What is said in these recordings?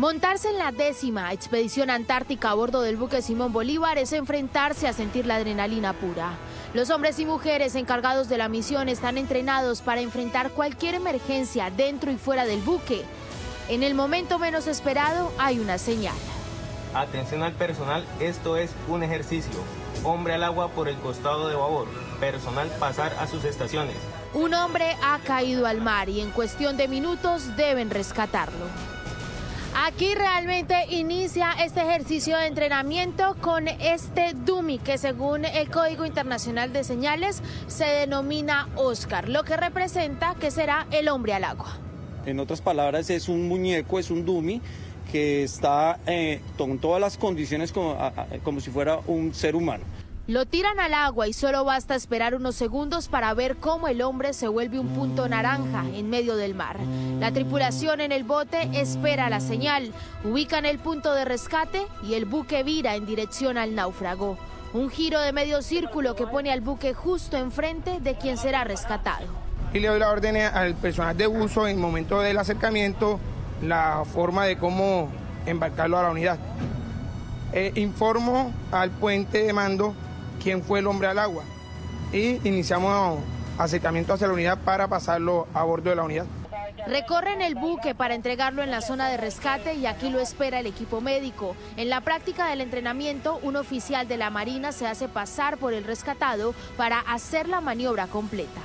Montarse en la décima expedición antártica a bordo del buque Simón Bolívar es enfrentarse a sentir la adrenalina pura. Los hombres y mujeres encargados de la misión están entrenados para enfrentar cualquier emergencia dentro y fuera del buque. En el momento menos esperado hay una señal. Atención al personal, esto es un ejercicio. Hombre al agua por el costado de babor. Personal pasar a sus estaciones. Un hombre ha caído al mar y en cuestión de minutos deben rescatarlo. Aquí realmente inicia este ejercicio de entrenamiento con este dummy que según el Código Internacional de Señales se denomina Oscar, lo que representa que será el hombre al agua. En otras palabras, es un muñeco, es un dummy que está eh, con todas las condiciones como, como si fuera un ser humano. Lo tiran al agua y solo basta esperar unos segundos para ver cómo el hombre se vuelve un punto naranja en medio del mar. La tripulación en el bote espera la señal, ubican el punto de rescate y el buque vira en dirección al náufrago. Un giro de medio círculo que pone al buque justo enfrente de quien será rescatado. Y le doy la orden al personal de uso en el momento del acercamiento la forma de cómo embarcarlo a la unidad. Eh, informo al puente de mando quién fue el hombre al agua y iniciamos acercamiento hacia la unidad para pasarlo a bordo de la unidad. Recorren el buque para entregarlo en la zona de rescate y aquí lo espera el equipo médico. En la práctica del entrenamiento, un oficial de la Marina se hace pasar por el rescatado para hacer la maniobra completa.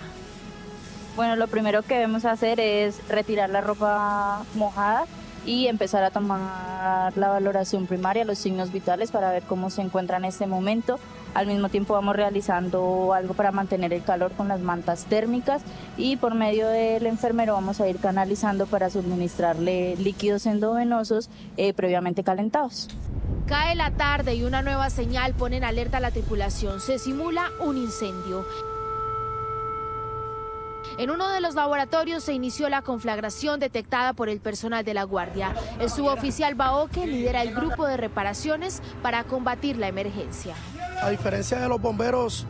Bueno, lo primero que debemos hacer es retirar la ropa mojada y empezar a tomar la valoración primaria, los signos vitales para ver cómo se encuentra en este momento. Al mismo tiempo vamos realizando algo para mantener el calor con las mantas térmicas y por medio del enfermero vamos a ir canalizando para suministrarle líquidos endovenosos eh, previamente calentados. Cae la tarde y una nueva señal pone en alerta a la tripulación. Se simula un incendio. En uno de los laboratorios se inició la conflagración detectada por el personal de la Guardia. El suboficial Baoque lidera el grupo de reparaciones para combatir la emergencia. A diferencia de los bomberos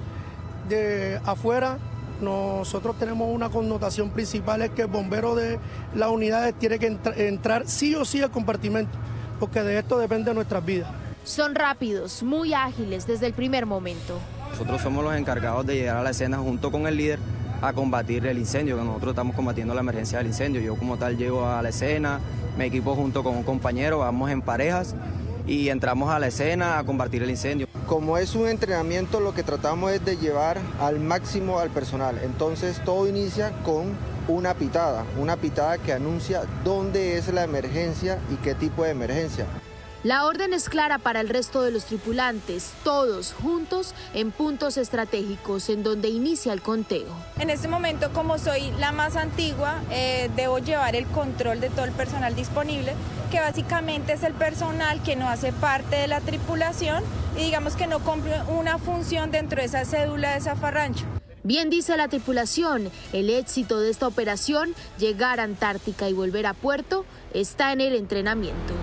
de afuera, nosotros tenemos una connotación principal, es que el bombero de las unidades tiene que entrar sí o sí al compartimento, porque de esto depende nuestras vidas. Son rápidos, muy ágiles desde el primer momento. Nosotros somos los encargados de llegar a la escena junto con el líder a combatir el incendio, que nosotros estamos combatiendo la emergencia del incendio. Yo como tal llego a la escena, me equipo junto con un compañero, vamos en parejas y entramos a la escena a combatir el incendio. Como es un entrenamiento, lo que tratamos es de llevar al máximo al personal. Entonces todo inicia con una pitada, una pitada que anuncia dónde es la emergencia y qué tipo de emergencia. La orden es clara para el resto de los tripulantes, todos juntos en puntos estratégicos en donde inicia el conteo. En este momento, como soy la más antigua, eh, debo llevar el control de todo el personal disponible, que básicamente es el personal que no hace parte de la tripulación y digamos que no cumple una función dentro de esa cédula de zafarrancho. Bien dice la tripulación, el éxito de esta operación, llegar a Antártica y volver a puerto, está en el entrenamiento.